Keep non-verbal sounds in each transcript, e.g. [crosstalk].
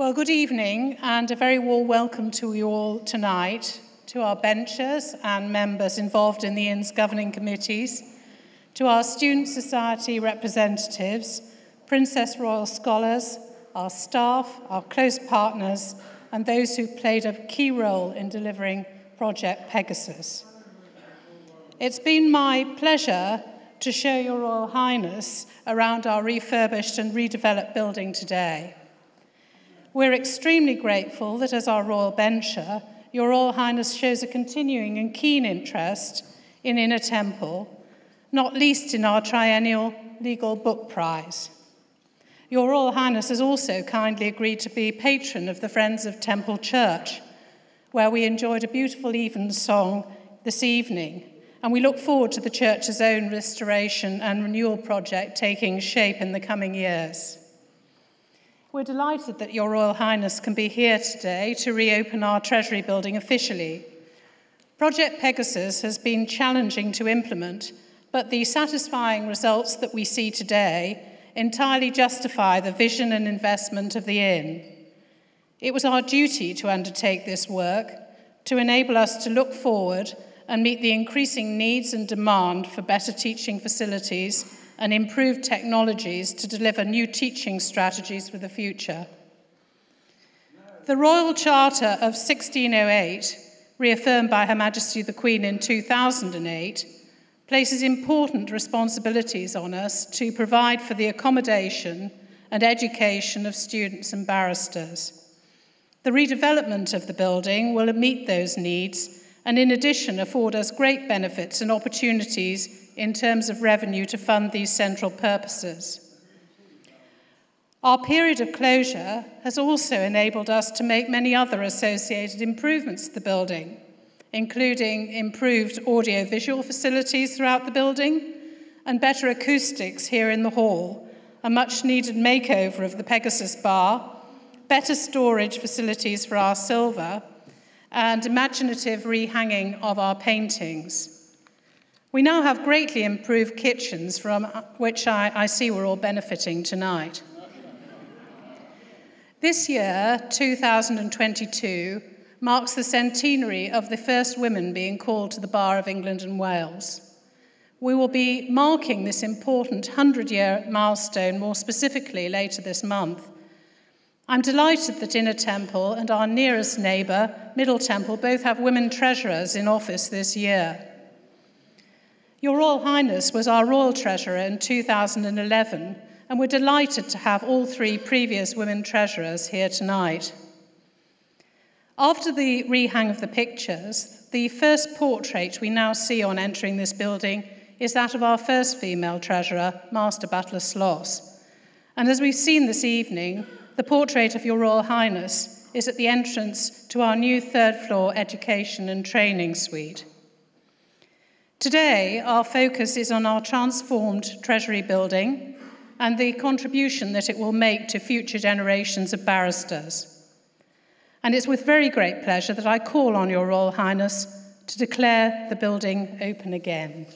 Well, good evening and a very warm welcome to you all tonight, to our benchers and members involved in the INN's governing committees, to our Student Society representatives, Princess Royal Scholars, our staff, our close partners, and those who played a key role in delivering Project Pegasus. It's been my pleasure to show Your Royal Highness around our refurbished and redeveloped building today. We're extremely grateful that as our Royal Bencher, Your Royal Highness shows a continuing and keen interest in Inner Temple, not least in our triennial Legal Book Prize. Your Royal Highness has also kindly agreed to be patron of the Friends of Temple Church, where we enjoyed a beautiful evensong this evening, and we look forward to the church's own restoration and renewal project taking shape in the coming years. We're delighted that Your Royal Highness can be here today to reopen our Treasury building officially. Project Pegasus has been challenging to implement, but the satisfying results that we see today entirely justify the vision and investment of the Inn. It was our duty to undertake this work to enable us to look forward and meet the increasing needs and demand for better teaching facilities and improved technologies to deliver new teaching strategies for the future. The Royal Charter of 1608, reaffirmed by Her Majesty the Queen in 2008, places important responsibilities on us to provide for the accommodation and education of students and barristers. The redevelopment of the building will meet those needs and, in addition, afford us great benefits and opportunities in terms of revenue to fund these central purposes. Our period of closure has also enabled us to make many other associated improvements to the building, including improved audio-visual facilities throughout the building and better acoustics here in the hall, a much-needed makeover of the Pegasus Bar, better storage facilities for our silver, and imaginative rehanging of our paintings. We now have greatly improved kitchens from uh, which I, I see we're all benefiting tonight. This year, 2022, marks the centenary of the first women being called to the Bar of England and Wales. We will be marking this important 100 year milestone more specifically later this month. I'm delighted that Inner Temple and our nearest neighbour, Middle Temple, both have women treasurers in office this year. Your Royal Highness was our Royal Treasurer in 2011, and we're delighted to have all three previous women treasurers here tonight. After the rehang of the pictures, the first portrait we now see on entering this building is that of our first female treasurer, Master Butler Sloss. And as we've seen this evening, the portrait of Your Royal Highness is at the entrance to our new third floor education and training suite. Today, our focus is on our transformed Treasury building and the contribution that it will make to future generations of barristers. And it's with very great pleasure that I call on Your Royal Highness to declare the building open again.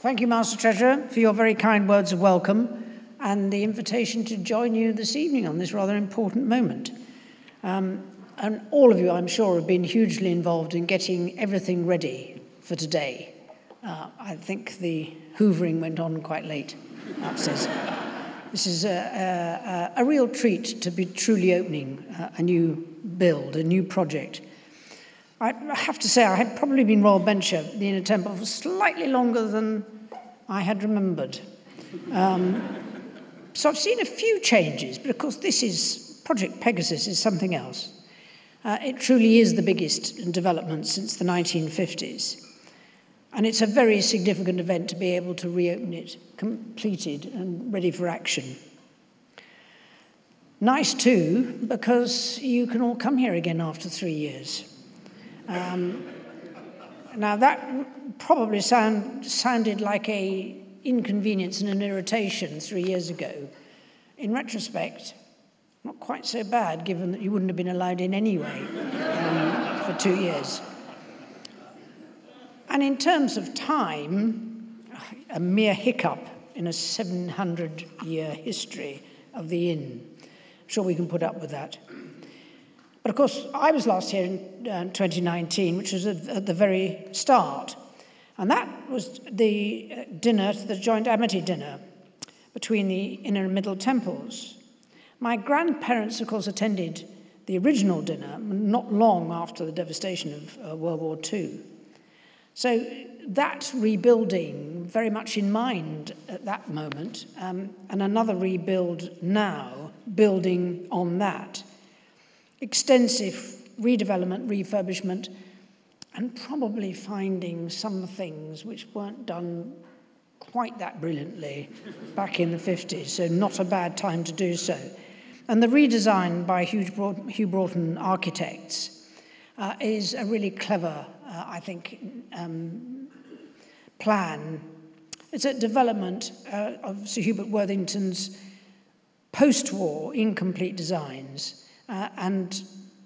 Thank you, Master Treasurer, for your very kind words of welcome and the invitation to join you this evening on this rather important moment. Um, and all of you, I'm sure, have been hugely involved in getting everything ready for today. Uh, I think the hoovering went on quite late upstairs. [laughs] this is a, a, a, real treat to be truly opening a, a new build, a new project. I have to say, I had probably been Royal Bencher, the Inner Temple, for slightly longer than I had remembered. Um, so I've seen a few changes, but of course this is, Project Pegasus is something else. Uh, it truly is the biggest development since the 1950s. And it's a very significant event to be able to reopen it, completed and ready for action. Nice too, because you can all come here again after three years. Um, now that probably sound, sounded like a inconvenience and an irritation three years ago. In retrospect, not quite so bad, given that you wouldn't have been allowed in anyway um, for two years. And in terms of time, a mere hiccup in a 700 year history of the inn. I'm sure we can put up with that. But of course, I was last here in uh, 2019, which was at, at the very start. And that was the uh, dinner, the joint amity dinner between the Inner and Middle Temples. My grandparents, of course, attended the original dinner not long after the devastation of uh, World War II. So that rebuilding very much in mind at that moment, um, and another rebuild now, building on that. Extensive redevelopment, refurbishment, and probably finding some things which weren't done quite that brilliantly back in the 50s, so not a bad time to do so. And the redesign by Hugh Broughton Architects uh, is a really clever, uh, I think, um, plan. It's a development uh, of Sir Hubert Worthington's post-war incomplete designs uh, and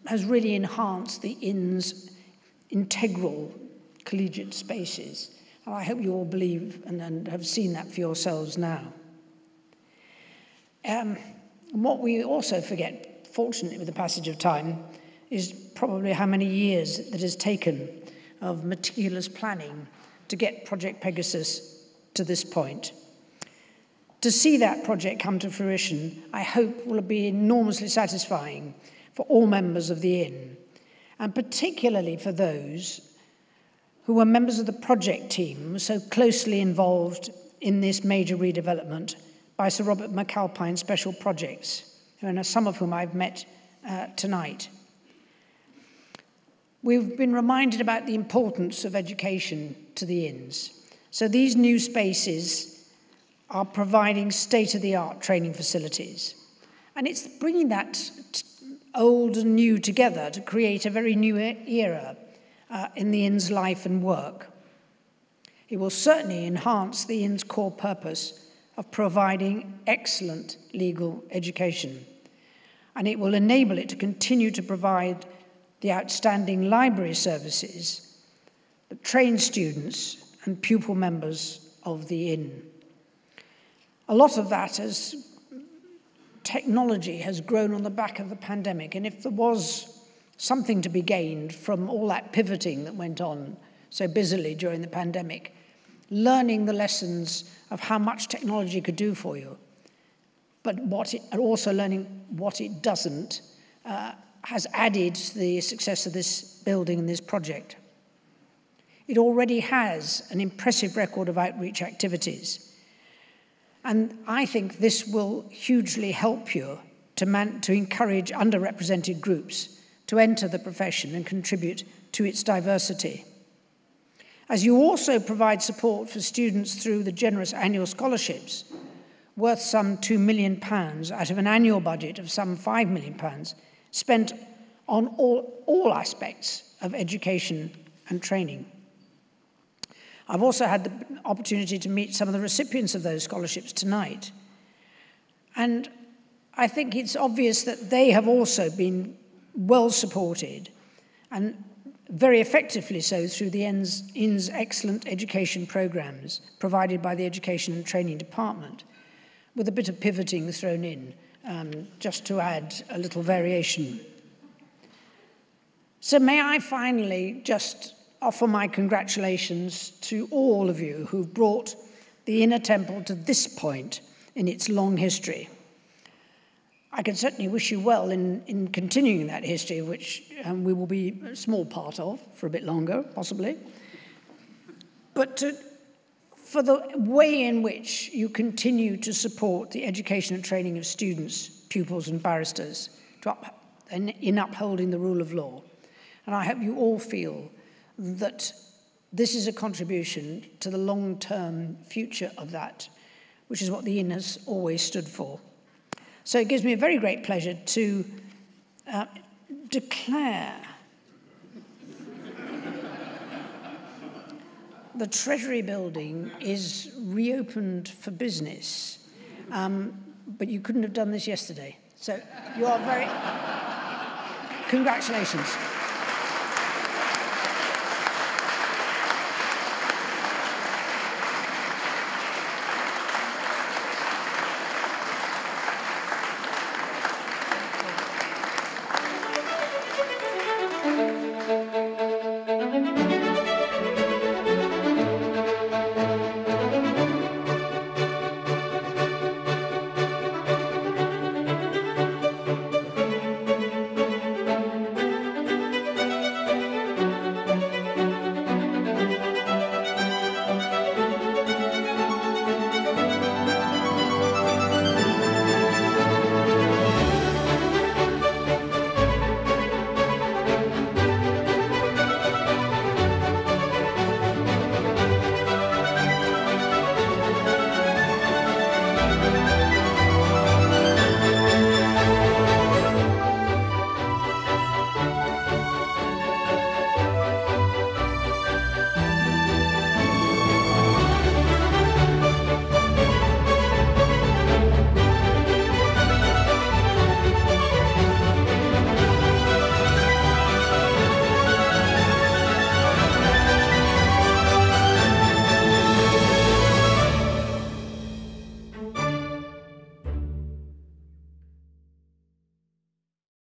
has really enhanced the inn's integral collegiate spaces. And I hope you all believe and, and have seen that for yourselves now. Um, what we also forget, fortunately with the passage of time, is probably how many years that has taken of meticulous planning to get Project Pegasus to this point. To see that project come to fruition, I hope will be enormously satisfying for all members of the Inn, and particularly for those who were members of the project team so closely involved in this major redevelopment by Sir Robert McAlpine Special Projects, and some of whom I've met uh, tonight. We've been reminded about the importance of education to the inns. So these new spaces are providing state-of-the-art training facilities. And it's bringing that old and new together to create a very new era uh, in the inn's life and work. It will certainly enhance the inn's core purpose of providing excellent legal education. And it will enable it to continue to provide the outstanding library services that train students and pupil members of the inn. A lot of that as technology has grown on the back of the pandemic, and if there was something to be gained from all that pivoting that went on so busily during the pandemic, learning the lessons of how much technology could do for you, but what it, and also learning what it doesn't, uh, has added to the success of this building and this project. It already has an impressive record of outreach activities. And I think this will hugely help you to, man, to encourage underrepresented groups to enter the profession and contribute to its diversity. As you also provide support for students through the generous annual scholarships, worth some £2 million out of an annual budget of some £5 million, spent on all, all aspects of education and training. I've also had the opportunity to meet some of the recipients of those scholarships tonight. And I think it's obvious that they have also been well supported and very effectively so through the Inn's, excellent education programs provided by the Education and Training Department, with a bit of pivoting thrown in um, just to add a little variation. So may I finally just offer my congratulations to all of you who've brought the Inner Temple to this point in its long history. I can certainly wish you well in, in continuing that history, which um, we will be a small part of for a bit longer, possibly. But to, for the way in which you continue to support the education and training of students, pupils, and barristers up, in, in upholding the rule of law. And I hope you all feel that this is a contribution to the long term future of that, which is what the Inn has always stood for. So it gives me a very great pleasure to uh, declare [laughs] the Treasury building is reopened for business. Um, but you couldn't have done this yesterday. So you are very. [laughs] Congratulations.